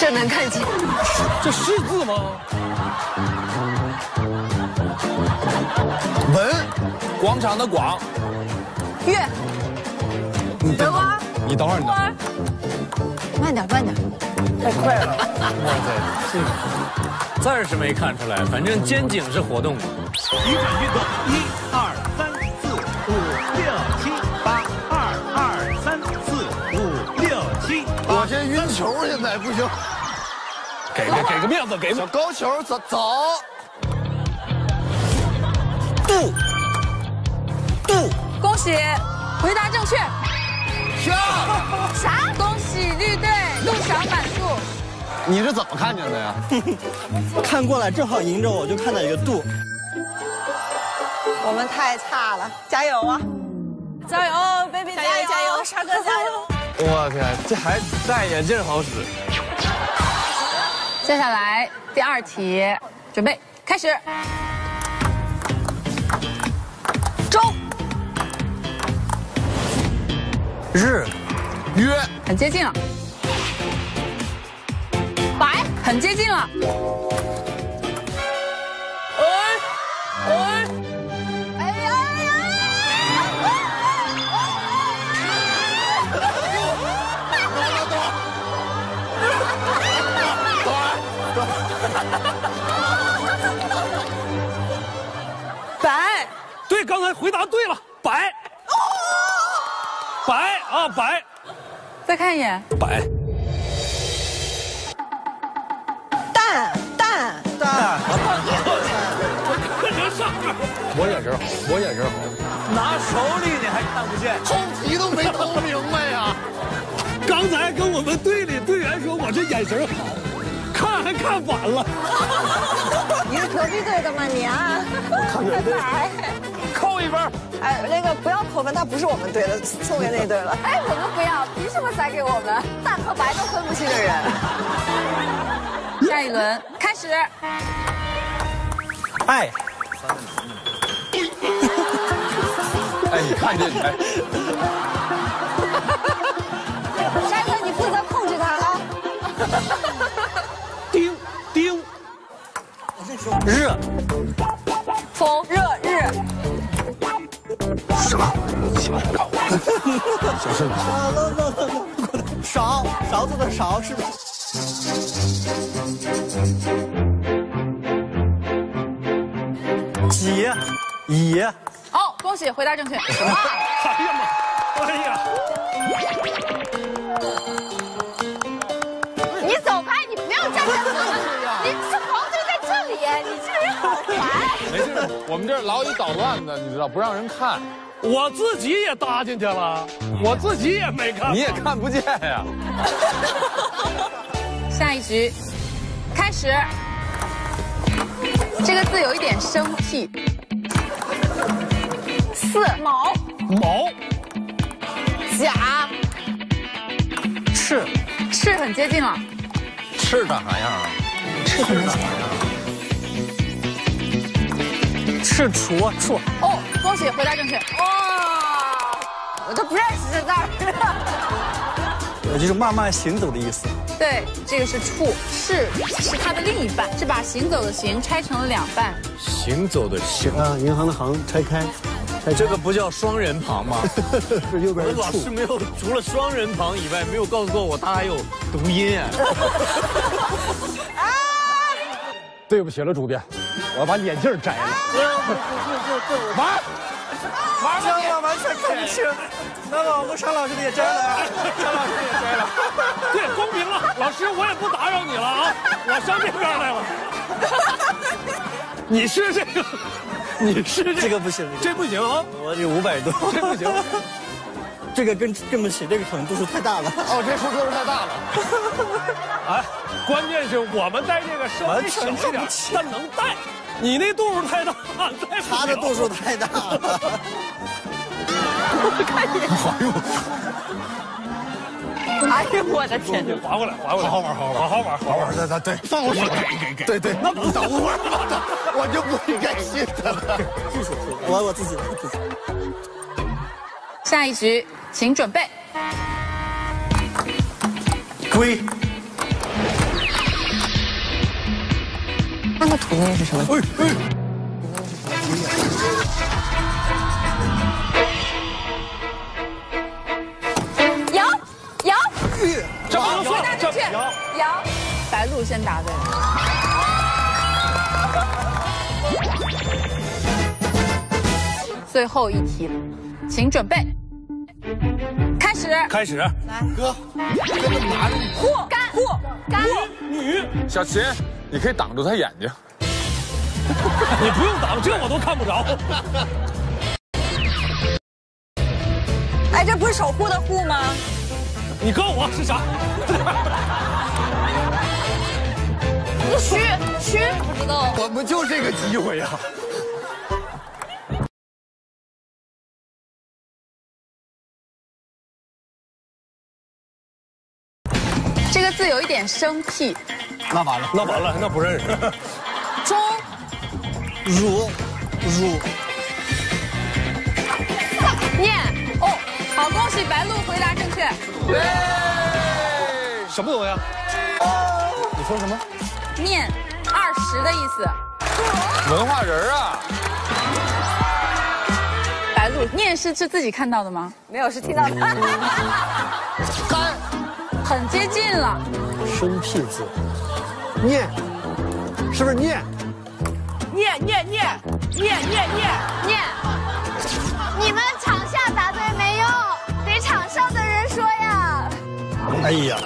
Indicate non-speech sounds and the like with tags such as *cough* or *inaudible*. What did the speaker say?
这能看清？这是字吗？文，广场的广。月。德光。你等会儿，你等会儿。慢点，慢点。太快了。哇塞，这个字儿是没看出来，反正肩颈是活动的。一转运动，一二球，现在不行。给个给个面子，给小高球，走走。度度，恭喜，回答正确。下 *laughs* 啥？恭喜绿队路小满速。你是怎么看见的呀？*laughs* 看过来正好迎着我，就看到一个度。我们太差了，加油啊！加油，baby，加油加油，沙哥加油！*laughs* 我天，这还戴眼镜好使。接下来第二题，准备开始。周。日。约。很接近了。白。很接近了。*laughs* 白，对，刚才回答对了，白，白啊白，再看一眼，白，蛋蛋蛋，我看着上面，我眼神好，我眼神好，拿手里你还看不见，偷题都没偷明白呀，*laughs* 刚才跟我们队里队员说，我这眼神好。看还看反了，*laughs* 你是隔壁队的吗你啊？*laughs* 看别队，扣一分。哎，那个不要扣分，他不是我们队的，送给那队了。*laughs* 哎，我们不要，凭什么塞给我们？蛋和白都分不清的人。下一轮开始。哎。哎，你看这，哎。山哥，你负责控制他啊。热，风热日，什么？喜欢搞？小声点。勺勺子的勺是。几乙。哦，恭喜回答正确。什 *laughs* 我们这儿老有捣乱的，你知道不让人看。我自己也搭进去了，我自己也没看。你也看不见呀。*laughs* 下一局，开始。这个字有一点生僻。四毛毛甲赤赤很接近了。赤长啥样啊？赤长啥样？赤楚楚。哦，恭喜回答正确。哇，我都不认识这字儿。*laughs* 也就是慢慢行走的意思。对，这个是处，是是它的另一半，是把行走的行拆成了两半。行走的行啊，银行的行拆开，这个不叫双人旁吗？是右边我老师没有除了双人旁以外，没有告诉过我他还有读音啊。*laughs* 对不起了，主编，我要把眼镜摘了。玩，玩这样完全看不清。那么我们尚老师的也摘了，尚老师也摘了。对，公平了，老师我也不打扰你了啊，我上这边来了。你是这个，你是这个不行，这不行啊！我有五百多，这不行。这个跟跟不起，这个可能度数太大了。哦，这数度数太大了。*laughs* 哎，关键是我们带这个稍微小一点，但能带。你那度数太大，他的度数太大了。*laughs* 看见。哎呦我的天！划过来，划过来，好好玩，好好玩，好好玩。对对对，放我手，给给给，对对。那不等会儿吧，我就不应该信他了。技术，我我自己，我自己。下一局，请准备。龟，那个图那是什么？摇摇，这不能算，这去摇，白鹿先答对了。最后一题了，请准备，开始。开始。哥，或干护干，女，小秦，你可以挡住他眼睛。*laughs* 你不用挡，这我都看不着。*laughs* 哎，这不是守护的护吗？你告诉我是啥？*laughs* 虚虚不知道。我们就这个机会呀。这个字有一点生僻，那完了，那完了，那不认识。*laughs* 中乳乳念哦，好，恭喜白鹿回答正确。什么东西啊？你说什么？念二十的意思。文化人啊，白鹿念是是自己看到的吗？没有，是听到的。*laughs* 干很接近了，生僻字，念，是不是念？念念念念念念，念你们场下答对没用？得场上的人说呀。哎呀，